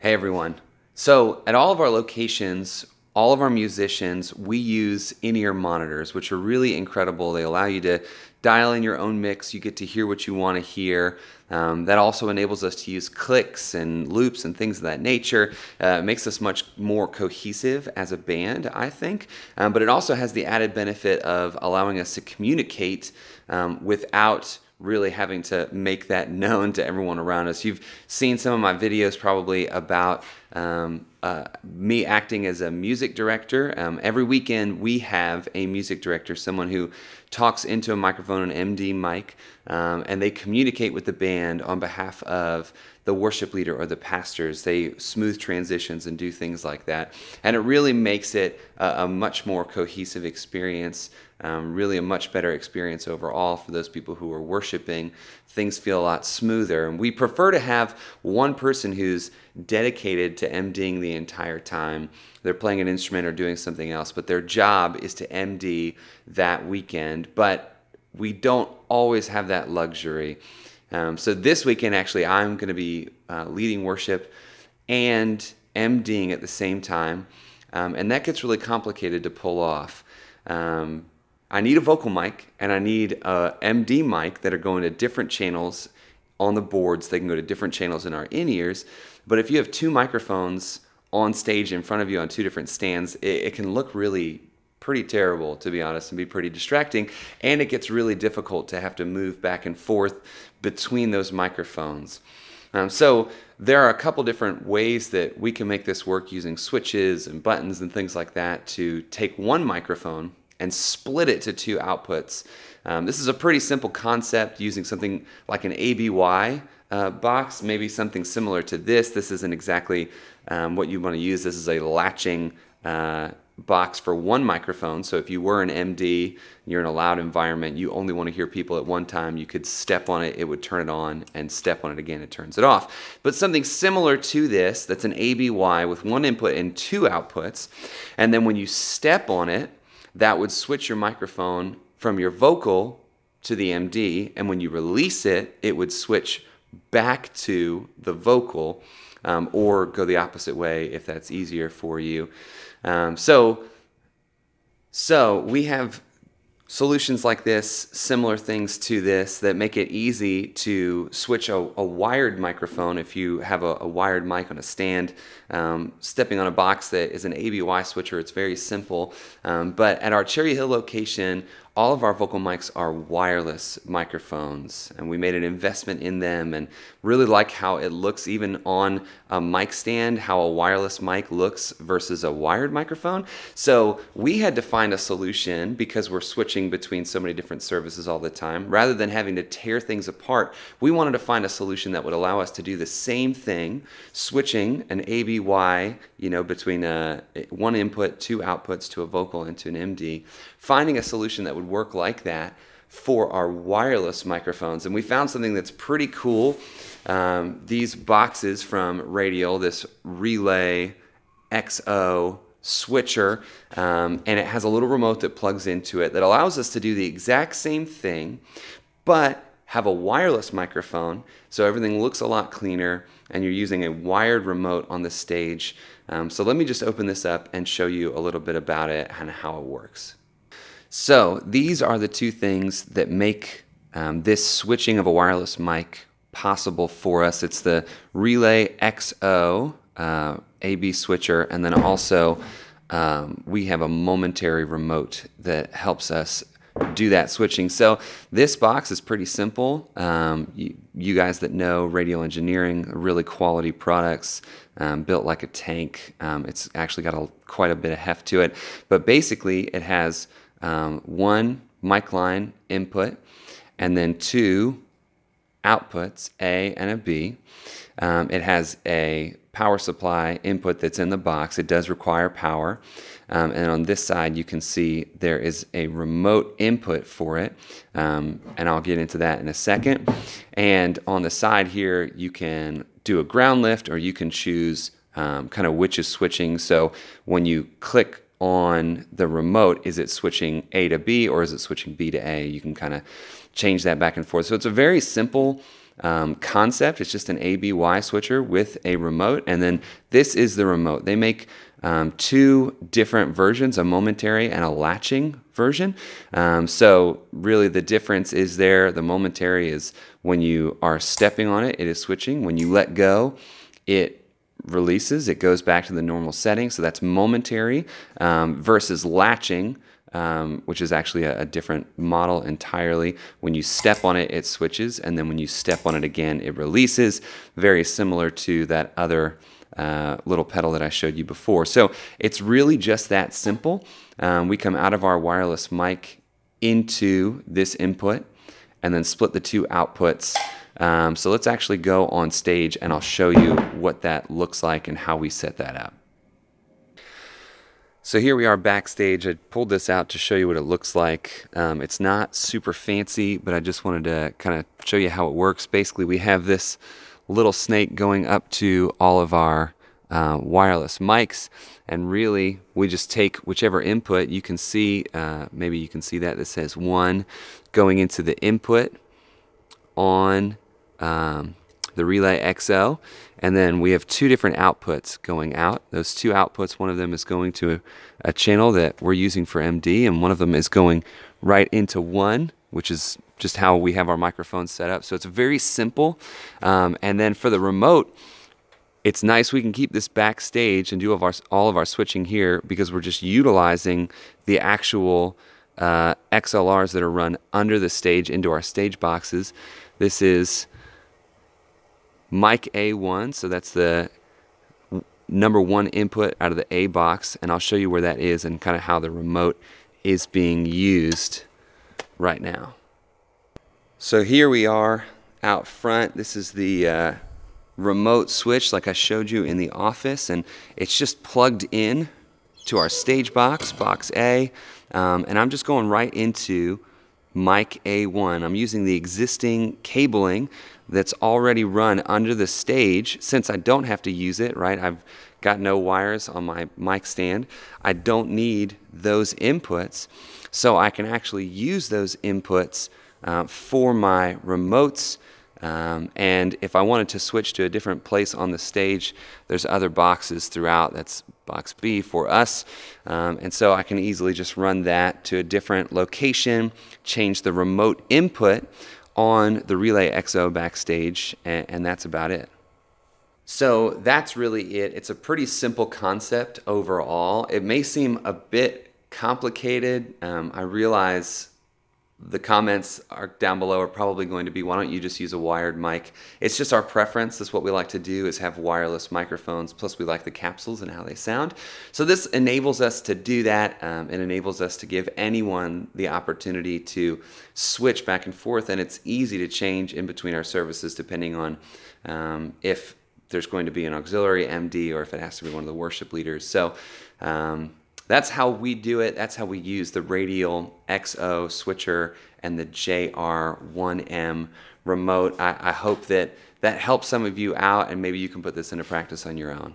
Hey everyone. So, at all of our locations, all of our musicians, we use in ear monitors, which are really incredible. They allow you to dial in your own mix, you get to hear what you want to hear. Um, that also enables us to use clicks and loops and things of that nature. Uh, makes us much more cohesive as a band, I think. Um, but it also has the added benefit of allowing us to communicate um, without really having to make that known to everyone around us. You've seen some of my videos probably about um, uh, me acting as a music director. Um, every weekend we have a music director, someone who talks into a microphone, an MD mic, um, and they communicate with the band on behalf of the worship leader or the pastors. They smooth transitions and do things like that. And it really makes it a, a much more cohesive experience, um, really a much better experience overall for those people who are worshiping. Things feel a lot smoother. And we prefer to have one person who's dedicated to MDing the entire time. They're playing an instrument or doing something else, but their job is to MD that weekend. But we don't always have that luxury. Um, so this weekend, actually, I'm going to be uh, leading worship and MDing at the same time. Um, and that gets really complicated to pull off. Um, I need a vocal mic and I need a MD mic that are going to different channels on the boards. They can go to different channels in our in ears. But if you have two microphones on stage in front of you on two different stands, it, it can look really pretty terrible, to be honest, and be pretty distracting. And it gets really difficult to have to move back and forth between those microphones. Um, so there are a couple different ways that we can make this work using switches and buttons and things like that to take one microphone and split it to two outputs. Um, this is a pretty simple concept using something like an ABY uh, box, maybe something similar to this. This isn't exactly um, what you want to use. This is a latching uh, box for one microphone. So if you were an MD, you're in a loud environment, you only want to hear people at one time, you could step on it, it would turn it on, and step on it again, it turns it off. But something similar to this, that's an ABY with one input and two outputs. And then when you step on it, that would switch your microphone from your vocal to the MD. And when you release it, it would switch back to the vocal um, or go the opposite way if that's easier for you. Um, so, so we have solutions like this, similar things to this, that make it easy to switch a, a wired microphone if you have a, a wired mic on a stand. Um, stepping on a box that is an ABY switcher, it's very simple. Um, but at our Cherry Hill location, all of our vocal mics are wireless microphones, and we made an investment in them and really like how it looks even on a mic stand, how a wireless mic looks versus a wired microphone. So we had to find a solution because we're switching between so many different services all the time. Rather than having to tear things apart, we wanted to find a solution that would allow us to do the same thing, switching an ABY, you know, between a, one input, two outputs to a vocal into an MD, finding a solution that would work like that for our wireless microphones. And we found something that's pretty cool. Um, these boxes from Radial, this Relay XO switcher, um, and it has a little remote that plugs into it that allows us to do the exact same thing, but have a wireless microphone so everything looks a lot cleaner and you're using a wired remote on the stage. Um, so let me just open this up and show you a little bit about it and how it works. So these are the two things that make um, this switching of a wireless mic possible for us. It's the Relay XO uh, AB switcher, and then also um, we have a momentary remote that helps us do that switching. So this box is pretty simple. Um, you, you, guys that know Radial Engineering, really quality products, um, built like a tank. Um, it's actually got a, quite a bit of heft to it, but basically it has um, one mic line input, and then two outputs, A and a B. Um, it has a power supply input that's in the box. It does require power. Um, and on this side, you can see there is a remote input for it. Um, and I'll get into that in a second. And on the side here, you can do a ground lift or you can choose um, kind of which is switching. So when you click on the remote, is it switching A to B or is it switching B to A? You can kind of change that back and forth. So it's a very simple um, concept. It's just an ABY switcher with a remote, and then this is the remote. They make um, two different versions, a momentary and a latching version. Um, so really the difference is there. The momentary is when you are stepping on it, it is switching. When you let go, it releases, it goes back to the normal setting. So that's momentary um, versus latching. Um, which is actually a, a, different model entirely. When you step on it, it switches, and then when you step on it again, it releases. Very similar to that other uh, little pedal that I showed you before. So it's really just that simple. Um, we come out of our wireless mic into this input and then split the two outputs. Um, so let's actually go on stage and I'll show you what that looks like and how we set that up. So here we are backstage. I pulled this out to show you what it looks like. Um, it's not super fancy, but I just wanted to kind of show you how it works. Basically, we have this little snake going up to all of our uh, wireless mics and really we just take whichever input you can see uh, maybe you can see that that says one going into the input on um, the relay XL. and then we have two different outputs going out those two outputs one of them is going to a, a channel that we're using for MD and one of them is going right into one which is just how we have our microphones set up. So it's very simple. Um, and then for the remote, it's nice we can keep this backstage and do all of our, all of our switching here because we're just utilizing the actual uh, XLRs that are run under the stage into our stage boxes. This is mic A1, so that's the number one input out of the A box, and I'll show you where that is and kind of how the remote is being used right now. So here we are out front. This is the uh, remote switch like I showed you in the office and it's just plugged in to our stage box, box A, um, and I'm just going right into mic A1. I'm using the existing cabling that's already run under the stage since I don't have to use it, right? I've got no wires on my mic stand. I don't need those inputs, so I can actually use those inputs uh, for my remotes. Um, and if I wanted to switch to a different place on the stage, there's other boxes throughout. That's box B for us. Um, and so I can easily just run that to a different location, change the remote input on the Relay XO backstage, and, and that's about it. So that's really it. It's a pretty simple concept overall. It may seem a bit complicated. Um, I realize the comments are down below are probably going to be why don't you just use a wired mic? It's just our preference. That's what we like to do is have wireless microphones. Plus we like the capsules and how they sound. So this enables us to do that. Um, it enables us to give anyone the opportunity to switch back and forth and it's easy to change in between our services depending on um, if there's going to be an auxiliary MD or if it has to be one of the worship leaders. So um, that's how we do it. That's how we use the Radial XO switcher and the JR1M remote. I, I hope that that helps some of you out and maybe you can put this into practice on your own.